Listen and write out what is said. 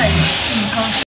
很健康